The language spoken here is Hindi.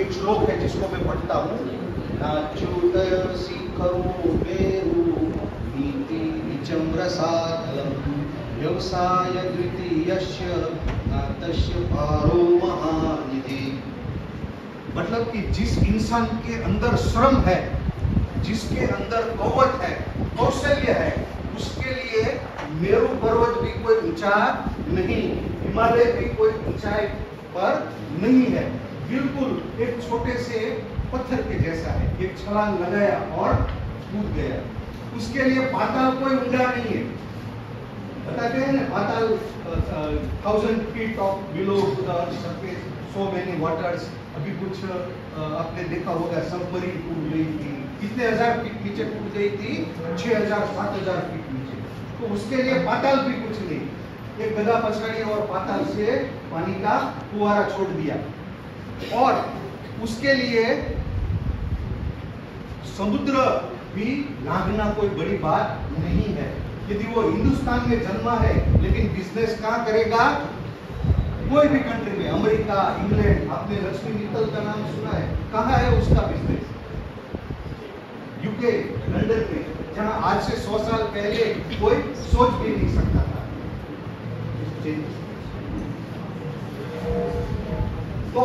एक श्लोक है जिसको मैं पढ़ता हूँ। चम्रसातलम व्यवसाय द्वितीयस्य नातस्य पारो महानिधि। मतलब कि जिस इंसान के अंदर श्रम है, जिसके अंदर कवच है, कौशल्य है, उसके लिए मेरु पर्वत भी कोई ऊँचा नहीं, हिमालय भी कोई ऊंचाई पर नहीं है। बिल्कुल एक छोटे से पत्थर के जैसा है। एक छलांग लगाया और कूद गया। उसके लिए पाताल कोई ऊँचा नहीं है। बताते हैं ना, पाताल thousand feet of below surface so many waters अभी कुछ आपने देखा होगा सबमरीन कूद गई थी। कितने हज़ार फीट नीचे टूट गई थी? छह हज़ार, सात हज़ार फीट नीचे। तो उसके लिए पाताल भी कुछ नहीं। एक गदा पछाड़ी और पाताल से पानी का फुहारा छोड़ दिया। और उसके लिए समुद्र भी लांघना कोई बड़ी बात नहीं है। यदि वो हिंदुस्तान में जन्मा है, लेकिन बिज़नेस कहाँ करेगा? कोई भी कंट्री में, अमेरिका इंग्लैंड आपने लक्ष्मी मित्तल का नाम सुना है। कहाँ है उसका बिज़नेस यूके लंदन में, जहाँ आज से 100 साल पहले कोई सोच भी नहीं सकता था। तो